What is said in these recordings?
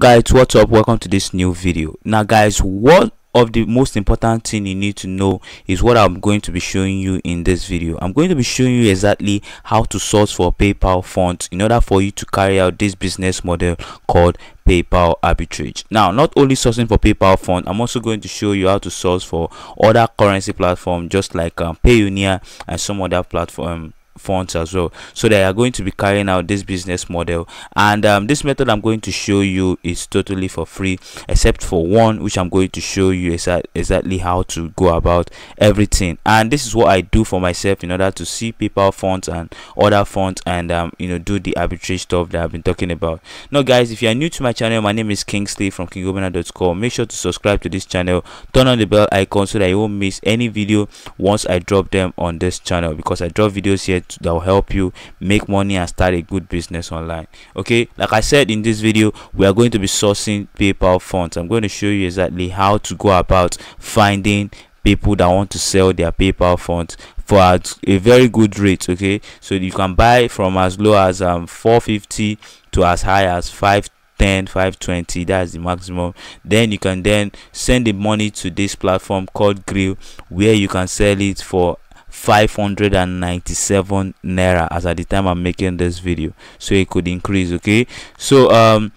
guys what's up? Welcome to this new video. Now guys what of the most important thing you need to know is what i'm going to be showing you in this video. I'm going to be showing you exactly how to source for paypal funds in order for you to carry out this business model called PayPal arbitrage. Now, not only sourcing for PayPal fund, I'm also going to show you how to source for other currency platform just like um, Payoneer and some other platform funds as well. So they are going to be carrying out this business model. And um, this method i'm going to show you is totally for free except for one which i'm going to show you exa exactly how to go about everything. And this is what i do for myself in order to see paypal fonts and other fonts and um, you know do the arbitrage stuff that i've been talking about. Now guys if you are new to my channel my name is kingsley from kingobinnar.com make sure to subscribe to this channel. Turn on the bell icon so that you won't miss any video once i drop them on this channel because i drop videos here that will help you make money and start a good business online. Okay like i said in this video we are going to be sourcing paypal funds. I'm going to show you exactly how to go about finding people that want to sell their paypal funds for a very good rate okay? So you can buy from as low as um 450 to as high as 5 10 520 that's the maximum. Then you can then send the money to this platform called grill where you can sell it for 597 naira as at the time i'm making this video. So it could increase okay? So um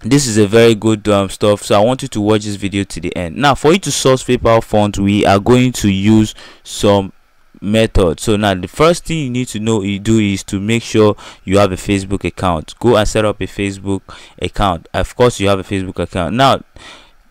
this is a very good um, stuff. So i want you to watch this video to the end. Now for you to source paypal funds we are going to use some method so now the first thing you need to know you do is to make sure you have a facebook account. Go and set up a facebook account. Of course you have a facebook account. Now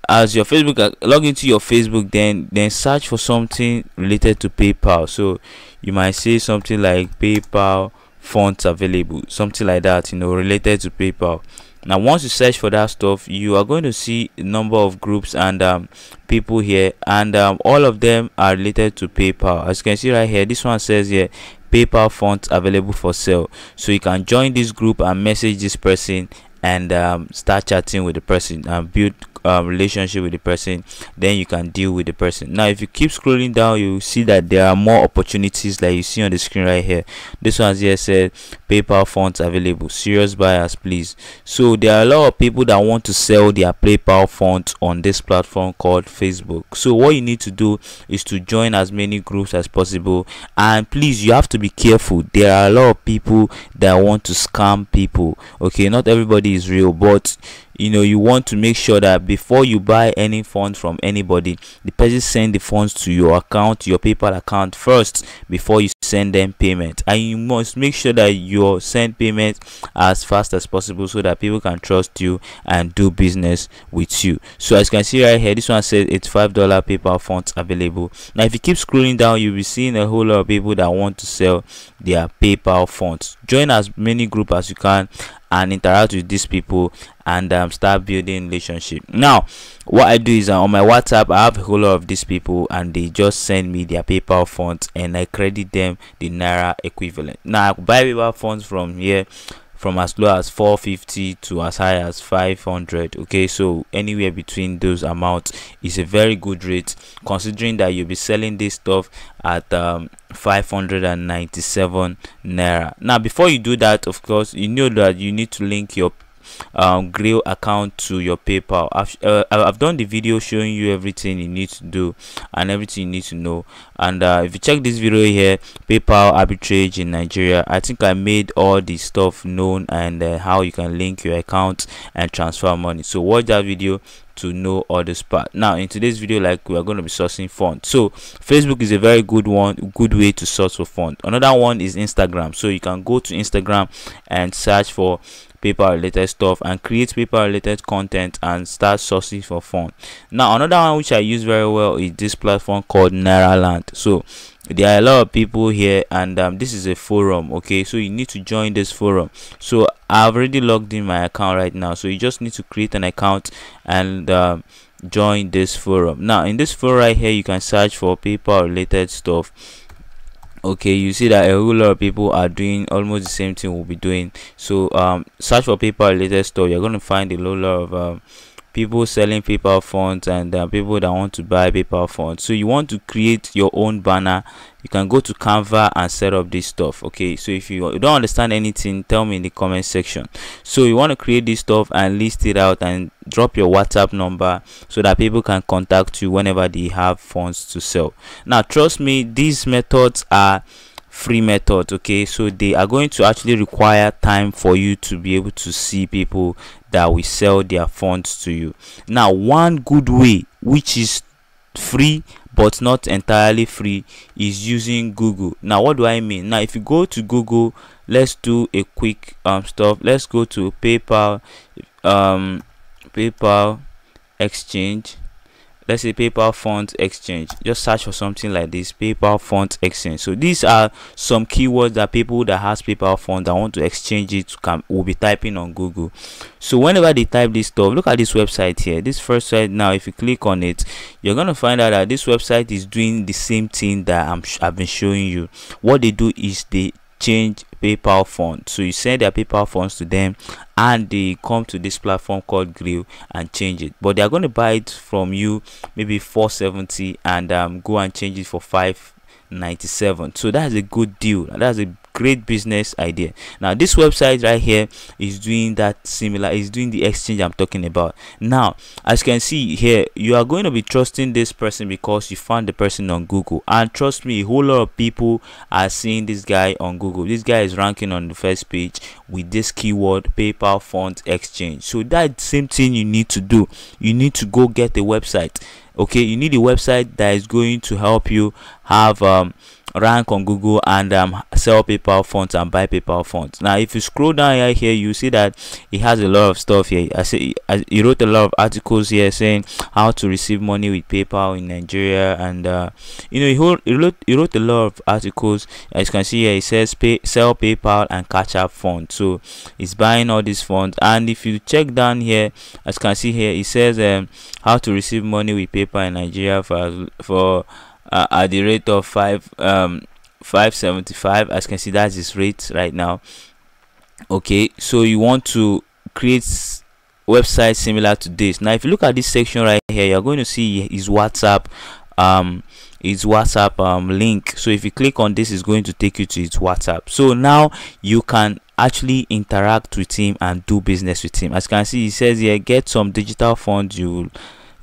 as your facebook uh, log into your facebook then then search for something related to paypal. So you might say something like paypal funds available something like that you know related to paypal. Now once you search for that stuff you are going to see a number of groups and um, people here and um, all of them are related to paypal. As you can see right here this one says here paypal funds available for sale. So you can join this group and message this person and um, start chatting with the person and build um, relationship with the person then you can deal with the person. Now if you keep scrolling down you see that there are more opportunities like you see on the screen right here. This one's here said paypal funds available. Serious buyers please. So there are a lot of people that want to sell their paypal funds on this platform called facebook. So what you need to do is to join as many groups as possible. And please you have to be careful. There are a lot of people that want to scam people. Okay not everybody is real but you know you want to make sure that before you buy any funds from anybody the person send the funds to your account your paypal account first before you send them payment. And you must make sure that you send payment as fast as possible so that people can trust you and do business with you. So as you can see right here this one says it's five dollar paypal funds available. Now if you keep scrolling down you'll be seeing a whole lot of people that want to sell their paypal funds. Join as many group as you can and interact with these people and um, start building relationship. Now what i do is uh, on my whatsapp i have a whole lot of these people and they just send me their paypal funds and i credit them the naira equivalent. Now i buy paypal funds from here from as low as 450 to as high as 500 okay? So anywhere between those amounts is a very good rate considering that you'll be selling this stuff at um, 597 naira. Now before you do that of course you know that you need to link your um, account to your PayPal. I've, uh, I've done the video showing you everything you need to do and everything you need to know. And uh, if you check this video here, PayPal arbitrage in Nigeria, I think I made all the stuff known and uh, how you can link your account and transfer money. So watch that video to know all this part now in today's video like we are going to be sourcing funds so facebook is a very good one good way to source for fund another one is instagram so you can go to instagram and search for PayPal related stuff and create PayPal related content and start sourcing for fun. Now another one which I use very well is this platform called Nairaland. So there are a lot of people here and um, this is a forum okay? So you need to join this forum. So i've already logged in my account right now. So you just need to create an account and um, join this forum. Now in this forum right here you can search for PayPal related stuff okay you see that a whole lot of people are doing almost the same thing we'll be doing. So um search for PayPal related stuff you're going to find a lot of um, people selling PayPal funds and uh, people that want to buy PayPal funds. So you want to create your own banner. You can go to Canva and set up this stuff. Okay, so if you, you don't understand anything, tell me in the comment section. So you want to create this stuff and list it out and drop your WhatsApp number so that people can contact you whenever they have funds to sell. Now, trust me, these methods are free method okay? So they are going to actually require time for you to be able to see people that will sell their funds to you. Now one good way which is free but not entirely free is using google. Now what do i mean? Now if you go to google let's do a quick um stuff. Let's go to paypal um paypal exchange let's say PayPal Funds Exchange. Just search for something like this PayPal Funds Exchange. So these are some keywords that people that has PayPal funds that want to exchange it can will be typing on Google. So whenever they type this stuff, look at this website here. This first site now, if you click on it, you're gonna find out that this website is doing the same thing that I'm I've been showing you. What they do is they change PayPal funds. So you send their PayPal funds to them and they come to this platform called Grill and change it. But they are going to buy it from you maybe 470 and um, go and change it for 597. So that's a good deal. That's a great business idea. Now this website right here is doing that similar is doing the exchange i'm talking about. Now as you can see here you are going to be trusting this person because you found the person on google. And trust me a whole lot of people are seeing this guy on google. This guy is ranking on the first page with this keyword paypal fund exchange. So that same thing you need to do. You need to go get a website okay? You need a website that is going to help you have um rank on google and um, sell paypal funds and buy paypal funds now if you scroll down here, here you see that he has a lot of stuff here. I say he wrote a lot of articles here saying how to receive money with paypal in nigeria and uh, you know he wrote, he wrote he wrote a lot of articles. As you can see here he says pay sell paypal and Cash App funds so he's buying all these funds. And if you check down here as you can see here he says um, how to receive money with paypal in nigeria for for uh, at the rate of five um 575 as you can see that's his rate right now. Okay so you want to create website similar to this. Now if you look at this section right here you're going to see his whatsapp um his whatsapp um link. So if you click on this it's going to take you to his whatsapp. So now you can actually interact with him and do business with him. As you can see he says here get some digital funds you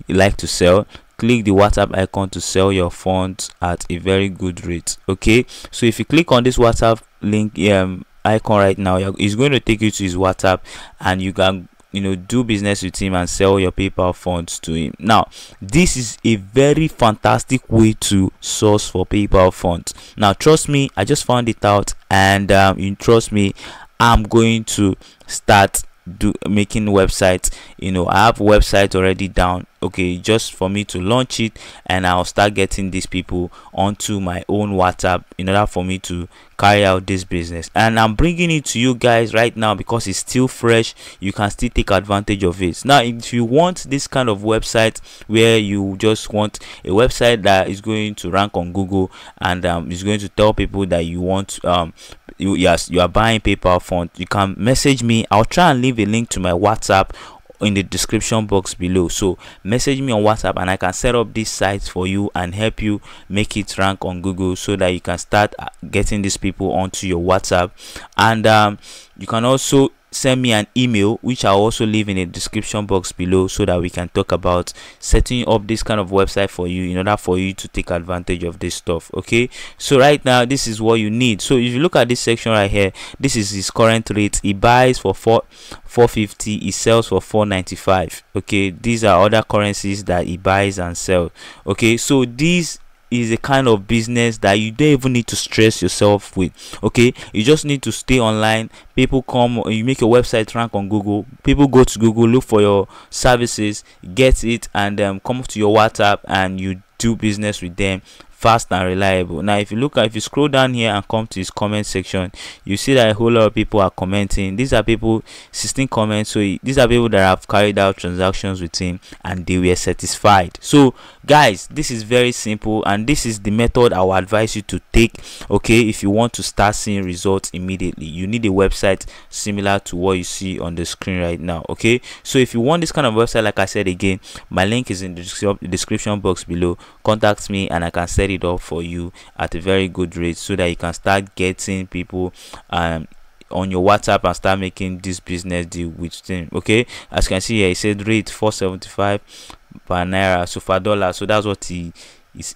like to sell click the whatsapp icon to sell your funds at a very good rate okay? So if you click on this whatsapp link um icon right now it's going to take you to his whatsapp and you can you know do business with him and sell your paypal funds to him. Now this is a very fantastic way to source for paypal funds. Now trust me i just found it out and um, you trust me i'm going to start do making websites you know i have websites already down okay just for me to launch it and i'll start getting these people onto my own whatsapp in order for me to carry out this business. And i'm bringing it to you guys right now because it's still fresh. You can still take advantage of it. Now if you want this kind of website where you just want a website that is going to rank on google and um, is going to tell people that you want um, you yes you are buying PayPal fund you can message me. I'll try and leave a link to my whatsapp in the description box below. So message me on whatsapp and i can set up this site for you and help you make it rank on google so that you can start uh, getting these people onto your whatsapp. And um, you can also send me an email which i'll also leave in the description box below so that we can talk about setting up this kind of website for you in order for you to take advantage of this stuff okay? So right now this is what you need. So if you look at this section right here this is his current rate. He buys for 4 450 he sells for 495 okay? These are other currencies that he buys and sells okay? So these is a kind of business that you don't even need to stress yourself with okay? You just need to stay online. People come you make your website rank on google. People go to google look for your services get it and um, come to your whatsapp and you do business with them fast and reliable. Now if you look at if you scroll down here and come to this comment section you see that a whole lot of people are commenting. These are people 16 comments so these are people that have carried out transactions with him and they were satisfied. So guys this is very simple and this is the method i will advise you to take okay? If you want to start seeing results immediately you need a website similar to what you see on the screen right now okay? So if you want this kind of website like i said again my link is in the description box below. Contact me and i can set it up for you at a very good rate so that you can start getting people um on your whatsapp and start making this business deal with them okay? As you can see here it said rate 475 per naira so for dollar. So that's what he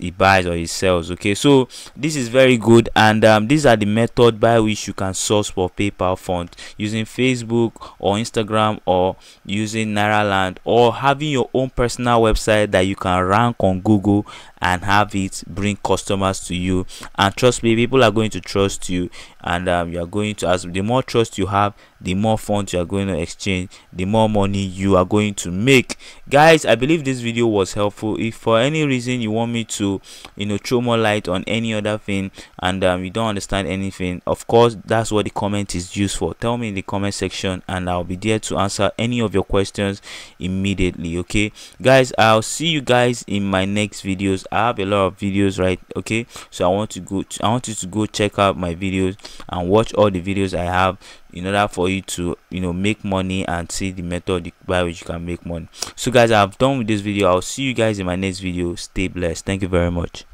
he buys or he sells okay? So this is very good and um, these are the method by which you can source for paypal funds using facebook or instagram or using nairaland or having your own personal website that you can rank on google and have it bring customers to you. And trust me people are going to trust you and um, you are going to as the more trust you have the more funds you are going to exchange the more money you are going to make. Guys i believe this video was helpful. If for any reason you want me to you know throw more light on any other thing and um, you don't understand anything of course that's what the comment is used for. Tell me in the comment section and i'll be there to answer any of your questions immediately okay? Guys i'll see you guys in my next videos. I have a lot of videos right okay? So i want to go to, i want you to go check out my videos and watch all the videos i have in order for you to you know make money and see the method by which you can make money. So guys i've done with this video. I'll see you guys in my next video. Stay blessed. Thank you very much